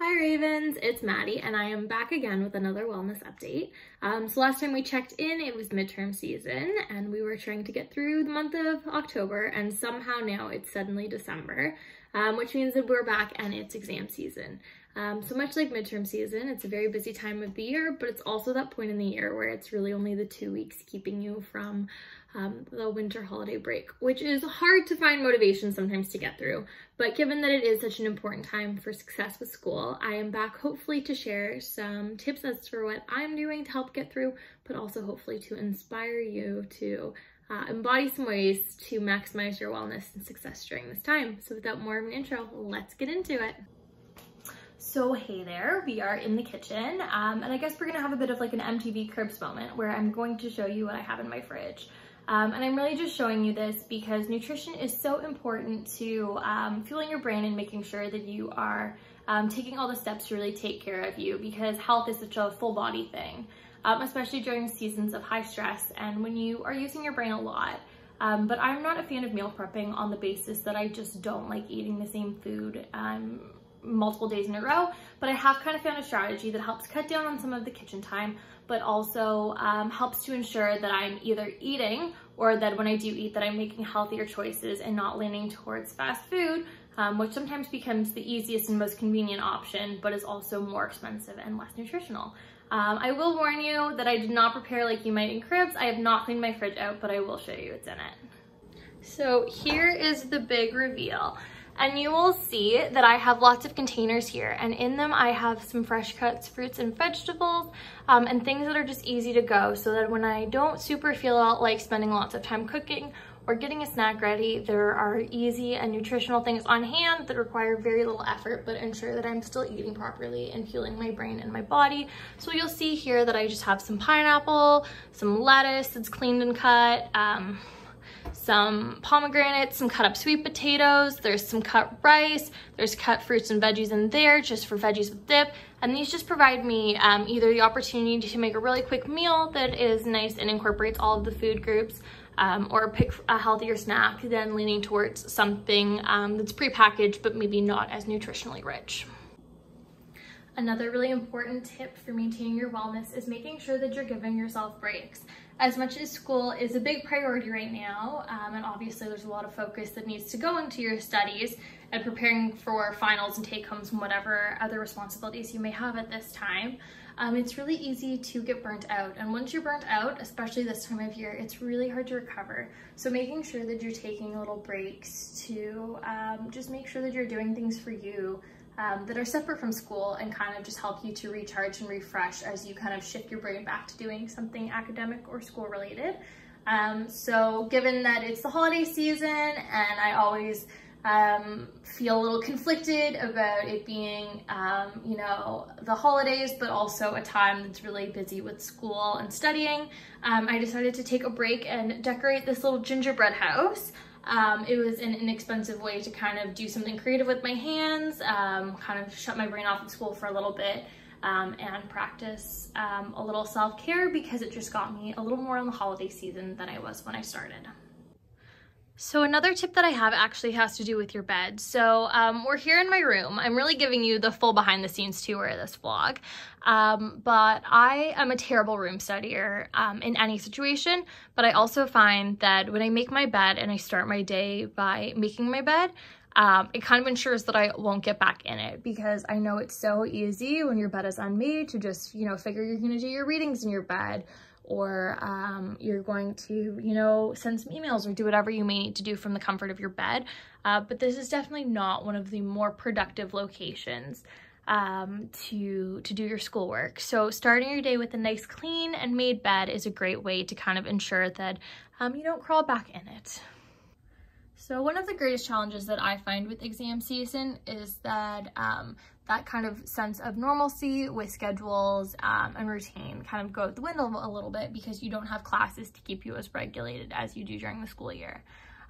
Hi Ravens, it's Madi and I am back again with another wellness update. Um, so last time we checked in, it was midterm season and we were trying to get through the month of October and somehow now it's suddenly December, um, which means that we're back and it's exam season. Um, so much like midterm season, it's a very busy time of the year, but it's also that point in the year where it's really only the two weeks keeping you from um, the winter holiday break, which is hard to find motivation sometimes to get through. But given that it is such an important time for success with school, I am back hopefully to share some tips as for what I'm doing to help get through, but also hopefully to inspire you to uh, embody some ways to maximize your wellness and success during this time. So without more of an intro, let's get into it. So hey there, we are in the kitchen, um, and I guess we're gonna have a bit of like an MTV Cribs moment where I'm going to show you what I have in my fridge. Um, and I'm really just showing you this because nutrition is so important to um, fueling your brain and making sure that you are um, taking all the steps to really take care of you because health is such a full body thing, um, especially during seasons of high stress and when you are using your brain a lot. Um, but I'm not a fan of meal prepping on the basis that I just don't like eating the same food um, multiple days in a row, but I have kind of found a strategy that helps cut down on some of the kitchen time but also um, helps to ensure that I'm either eating or that when I do eat that I'm making healthier choices and not leaning towards fast food, um, which sometimes becomes the easiest and most convenient option, but is also more expensive and less nutritional. Um, I will warn you that I did not prepare like you might in cribs. I have not cleaned my fridge out, but I will show you what's in it. So here is the big reveal and you will see that I have lots of containers here and in them I have some fresh cuts fruits and vegetables um, and things that are just easy to go so that when I don't super feel like spending lots of time cooking or getting a snack ready, there are easy and nutritional things on hand that require very little effort but ensure that I'm still eating properly and fueling my brain and my body. So you'll see here that I just have some pineapple, some lettuce that's cleaned and cut, um, some pomegranates, some cut up sweet potatoes, there's some cut rice, there's cut fruits and veggies in there just for veggies with dip. And these just provide me um, either the opportunity to make a really quick meal that is nice and incorporates all of the food groups um, or pick a healthier snack than leaning towards something um, that's prepackaged but maybe not as nutritionally rich. Another really important tip for maintaining your wellness is making sure that you're giving yourself breaks as much as school is a big priority right now, um, and obviously there's a lot of focus that needs to go into your studies and preparing for finals and take-homes and whatever other responsibilities you may have at this time, um, it's really easy to get burnt out. And once you're burnt out, especially this time of year, it's really hard to recover. So making sure that you're taking little breaks to um, just make sure that you're doing things for you um, that are separate from school and kind of just help you to recharge and refresh as you kind of shift your brain back to doing something academic or school related. Um, so given that it's the holiday season and I always um, feel a little conflicted about it being, um, you know, the holidays, but also a time that's really busy with school and studying, um, I decided to take a break and decorate this little gingerbread house. Um, it was an inexpensive way to kind of do something creative with my hands, um, kind of shut my brain off at school for a little bit um, and practice um, a little self-care because it just got me a little more in the holiday season than I was when I started. So another tip that I have actually has to do with your bed. So um, we're here in my room. I'm really giving you the full behind the scenes tour of this vlog. Um, but I am a terrible room studier um, in any situation. But I also find that when I make my bed and I start my day by making my bed, um, it kind of ensures that I won't get back in it because I know it's so easy when your bed is unmade to just, you know, figure you're going to do your readings in your bed or um, you're going to, you know, send some emails or do whatever you may need to do from the comfort of your bed. Uh, but this is definitely not one of the more productive locations um, to, to do your schoolwork. So starting your day with a nice clean and made bed is a great way to kind of ensure that um, you don't crawl back in it. So one of the greatest challenges that I find with exam season is that um, that kind of sense of normalcy with schedules um, and routine kind of go out the window a little bit because you don't have classes to keep you as regulated as you do during the school year.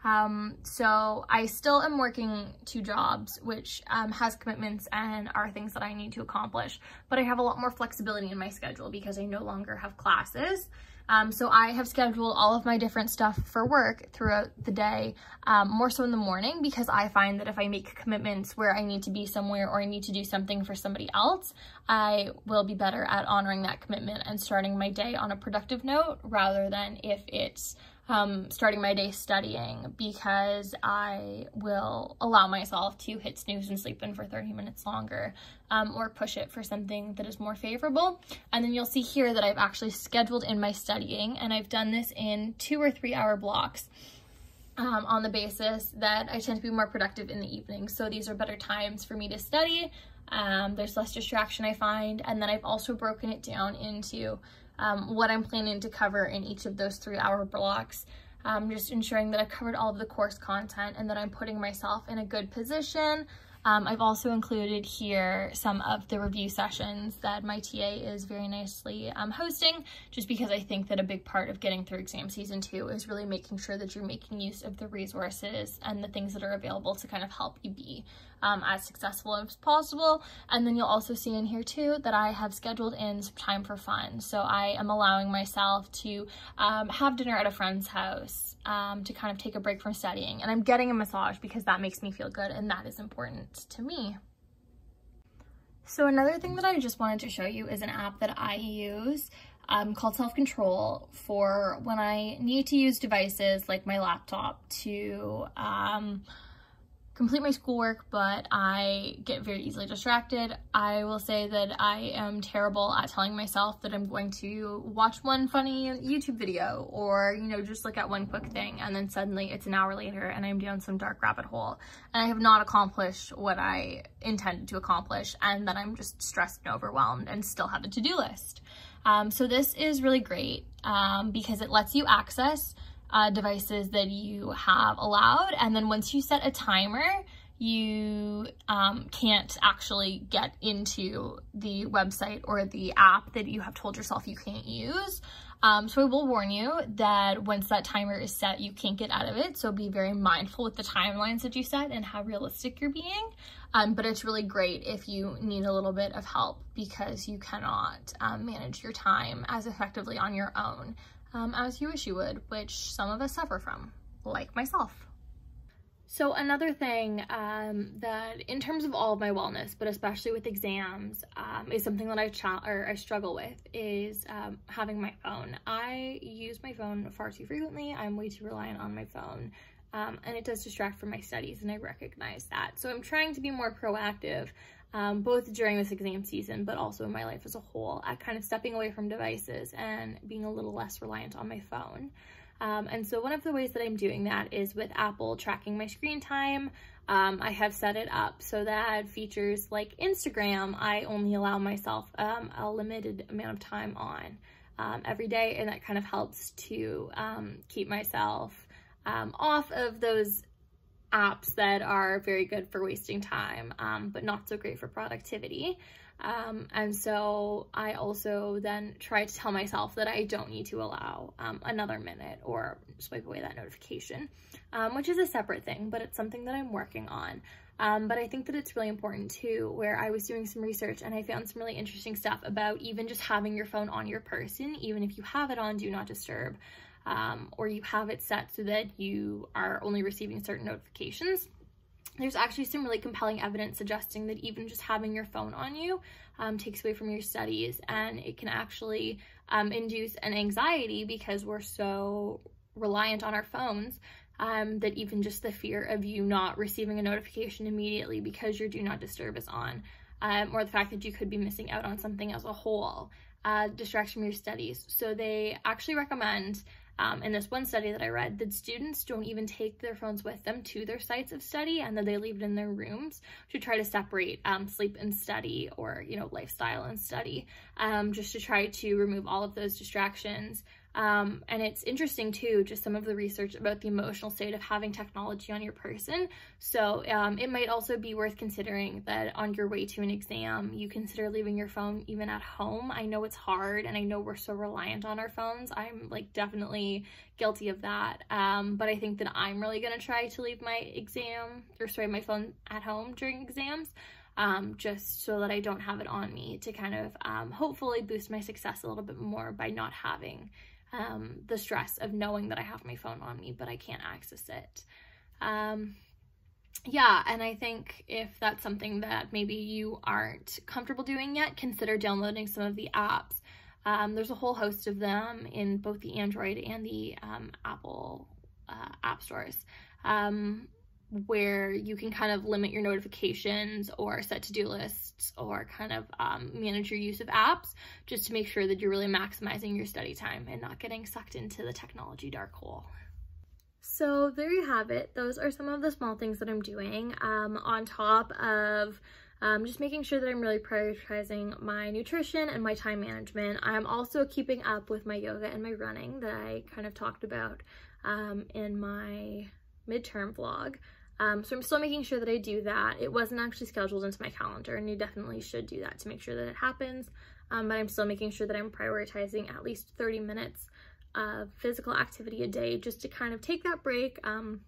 Um, so I still am working two jobs, which um, has commitments and are things that I need to accomplish, but I have a lot more flexibility in my schedule because I no longer have classes. Um, so I have scheduled all of my different stuff for work throughout the day, um, more so in the morning because I find that if I make commitments where I need to be somewhere or I need to do something for somebody else, I will be better at honoring that commitment and starting my day on a productive note rather than if it's um, starting my day studying because I will allow myself to hit snooze and sleep in for 30 minutes longer um, or push it for something that is more favorable. And then you'll see here that I've actually scheduled in my studying and I've done this in two or three hour blocks. Um, on the basis that I tend to be more productive in the evening. So these are better times for me to study. Um, there's less distraction I find. And then I've also broken it down into um, what I'm planning to cover in each of those three hour blocks. Um, just ensuring that I've covered all of the course content and that I'm putting myself in a good position. Um, I've also included here some of the review sessions that my TA is very nicely um, hosting, just because I think that a big part of getting through exam season two is really making sure that you're making use of the resources and the things that are available to kind of help you be um, as successful as possible. And then you'll also see in here too that I have scheduled in some time for fun. So I am allowing myself to um, have dinner at a friend's house um, to kind of take a break from studying. And I'm getting a massage because that makes me feel good and that is important to me. So another thing that I just wanted to show you is an app that I use um, called Self Control for when I need to use devices like my laptop to um, complete my schoolwork, but I get very easily distracted. I will say that I am terrible at telling myself that I'm going to watch one funny YouTube video or, you know, just look at one quick thing and then suddenly it's an hour later and I'm down some dark rabbit hole and I have not accomplished what I intended to accomplish and then I'm just stressed and overwhelmed and still have a to-do list. Um, so this is really great um, because it lets you access uh, devices that you have allowed. And then once you set a timer, you um, can't actually get into the website or the app that you have told yourself you can't use. Um, so I will warn you that once that timer is set, you can't get out of it. So be very mindful with the timelines that you set and how realistic you're being. Um, but it's really great if you need a little bit of help because you cannot um, manage your time as effectively on your own um, as you wish you would, which some of us suffer from, like myself. So another thing um, that in terms of all of my wellness, but especially with exams, um, is something that I, or I struggle with is um, having my phone. I use my phone far too frequently. I'm way too reliant on my phone. Um, and it does distract from my studies and I recognize that. So I'm trying to be more proactive um, both during this exam season, but also in my life as a whole, at kind of stepping away from devices and being a little less reliant on my phone. Um, and so one of the ways that I'm doing that is with Apple tracking my screen time. Um, I have set it up so that features like Instagram, I only allow myself um, a limited amount of time on um, every day. And that kind of helps to um, keep myself off of those apps that are very good for wasting time, um, but not so great for productivity. Um, and so I also then try to tell myself that I don't need to allow um, another minute or swipe away that notification, um, which is a separate thing, but it's something that I'm working on. Um, but I think that it's really important too, where I was doing some research and I found some really interesting stuff about even just having your phone on your person, even if you have it on Do Not Disturb, um, or you have it set so that you are only receiving certain notifications, there's actually some really compelling evidence suggesting that even just having your phone on you um, takes away from your studies and it can actually um, induce an anxiety because we're so reliant on our phones um, that even just the fear of you not receiving a notification immediately because your do not disturb is on um, or the fact that you could be missing out on something as a whole uh, distracts from your studies. So they actually recommend um, in this one study that I read, that students don't even take their phones with them to their sites of study and that they leave it in their rooms to try to separate um, sleep and study or, you know, lifestyle and study, um, just to try to remove all of those distractions um, and it's interesting too, just some of the research about the emotional state of having technology on your person. So um, it might also be worth considering that on your way to an exam, you consider leaving your phone even at home. I know it's hard and I know we're so reliant on our phones. I'm like definitely guilty of that. Um, but I think that I'm really gonna try to leave my exam, or sorry, my phone at home during exams. Um, just so that I don't have it on me to kind of um, hopefully boost my success a little bit more by not having um, the stress of knowing that I have my phone on me, but I can't access it. Um, yeah, and I think if that's something that maybe you aren't comfortable doing yet, consider downloading some of the apps. Um, there's a whole host of them in both the Android and the um, Apple uh, app stores um, where you can kind of limit your notifications or set to-do lists or kind of um, manage your use of apps just to make sure that you're really maximizing your study time and not getting sucked into the technology dark hole. So there you have it. Those are some of the small things that I'm doing um, on top of um, just making sure that I'm really prioritizing my nutrition and my time management. I'm also keeping up with my yoga and my running that I kind of talked about um, in my midterm vlog. Um, so I'm still making sure that I do that. It wasn't actually scheduled into my calendar and you definitely should do that to make sure that it happens. Um, but I'm still making sure that I'm prioritizing at least 30 minutes of physical activity a day just to kind of take that break, um,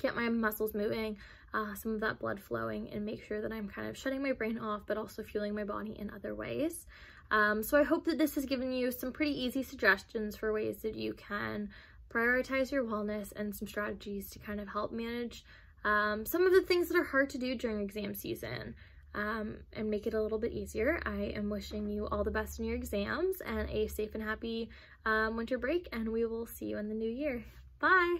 get my muscles moving, uh, some of that blood flowing and make sure that I'm kind of shutting my brain off but also fueling my body in other ways. Um, so I hope that this has given you some pretty easy suggestions for ways that you can prioritize your wellness and some strategies to kind of help manage um, some of the things that are hard to do during exam season um, and make it a little bit easier. I am wishing you all the best in your exams and a safe and happy um, winter break and we will see you in the new year. Bye!